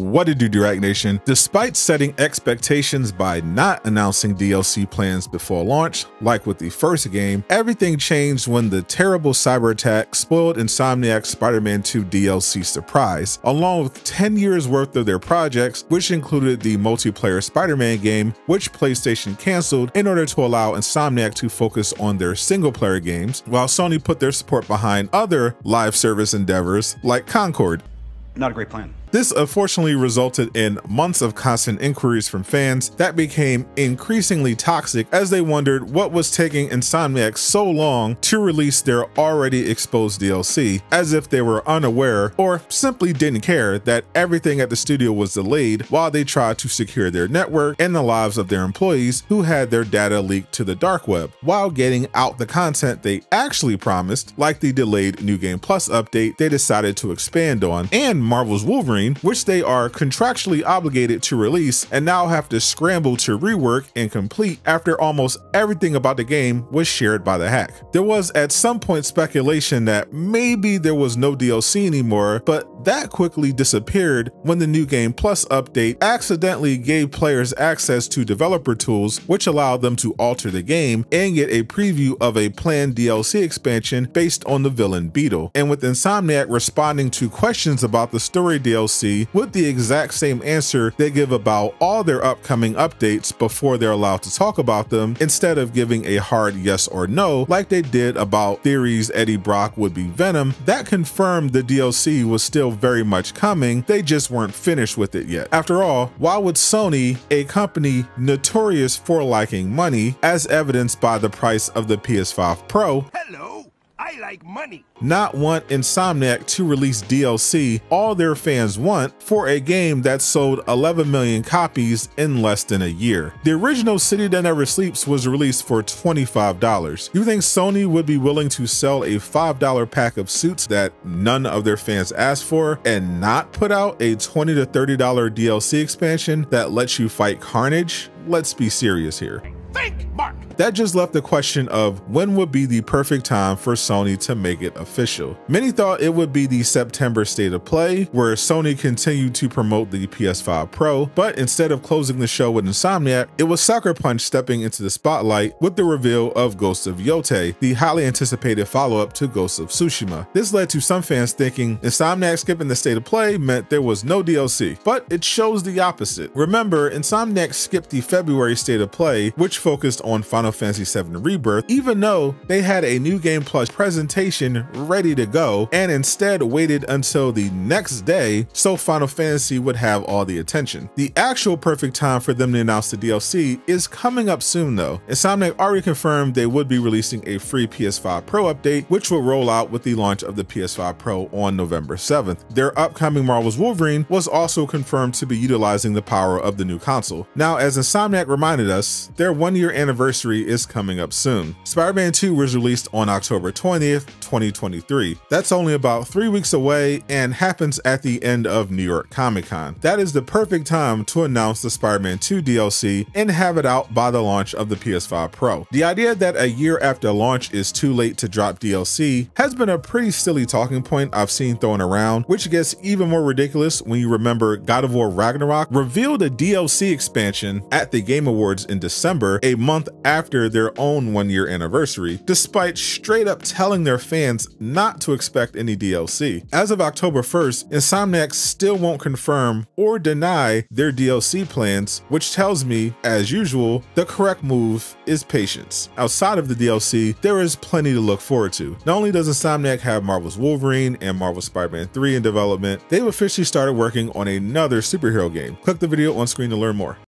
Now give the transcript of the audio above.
What did you do, React Nation? Despite setting expectations by not announcing DLC plans before launch, like with the first game, everything changed when the terrible cyber attack spoiled Insomniac's Spider-Man 2 DLC surprise, along with 10 years worth of their projects, which included the multiplayer Spider-Man game, which PlayStation canceled in order to allow Insomniac to focus on their single-player games, while Sony put their support behind other live service endeavors like Concord. Not a great plan. This unfortunately resulted in months of constant inquiries from fans that became increasingly toxic as they wondered what was taking Insomniac so long to release their already exposed DLC, as if they were unaware or simply didn't care that everything at the studio was delayed while they tried to secure their network and the lives of their employees who had their data leaked to the dark web, while getting out the content they actually promised, like the delayed New Game Plus update they decided to expand on, and Marvel's Wolverine which they are contractually obligated to release and now have to scramble to rework and complete after almost everything about the game was shared by the hack. There was at some point speculation that maybe there was no DLC anymore, but that quickly disappeared when the New Game Plus update accidentally gave players access to developer tools which allowed them to alter the game and get a preview of a planned DLC expansion based on the villain Beetle. And with Insomniac responding to questions about the story DLC with the exact same answer they give about all their upcoming updates before they're allowed to talk about them, instead of giving a hard yes or no like they did about theories Eddie Brock would be Venom, that confirmed the DLC was still very much coming, they just weren't finished with it yet. After all, why would Sony, a company notorious for liking money, as evidenced by the price of the PS5 Pro, Hello I like money. Not want Insomniac to release DLC all their fans want for a game that sold 11 million copies in less than a year. The original City That Never Sleeps was released for $25. You think Sony would be willing to sell a $5 pack of suits that none of their fans asked for and not put out a 20 to $30 DLC expansion that lets you fight Carnage? Let's be serious here. That just left the question of when would be the perfect time for Sony to make it official. Many thought it would be the September State of Play, where Sony continued to promote the PS5 Pro, but instead of closing the show with Insomniac, it was Sucker Punch stepping into the spotlight with the reveal of Ghost of Yotei, the highly anticipated follow-up to Ghost of Tsushima. This led to some fans thinking Insomniac skipping the State of Play meant there was no DLC, but it shows the opposite. Remember, Insomniac skipped the February State of Play, which focused on Final Final Fantasy VII Rebirth, even though they had a New Game Plus presentation ready to go and instead waited until the next day so Final Fantasy would have all the attention. The actual perfect time for them to announce the DLC is coming up soon though. Insomniac already confirmed they would be releasing a free PS5 Pro update, which will roll out with the launch of the PS5 Pro on November 7th. Their upcoming Marvel's Wolverine was also confirmed to be utilizing the power of the new console. Now, as Insomniac reminded us, their one year anniversary is coming up soon. Spider-Man 2 was released on October 20th, 2023. That's only about three weeks away and happens at the end of New York Comic Con. That is the perfect time to announce the Spider-Man 2 DLC and have it out by the launch of the PS5 Pro. The idea that a year after launch is too late to drop DLC has been a pretty silly talking point I've seen thrown around, which gets even more ridiculous when you remember God of War Ragnarok revealed a DLC expansion at the Game Awards in December, a month after after their own one year anniversary, despite straight up telling their fans not to expect any DLC. As of October 1st, Insomniac still won't confirm or deny their DLC plans, which tells me, as usual, the correct move is patience. Outside of the DLC, there is plenty to look forward to. Not only does Insomniac have Marvel's Wolverine and Marvel Spider-Man 3 in development, they've officially started working on another superhero game. Click the video on screen to learn more.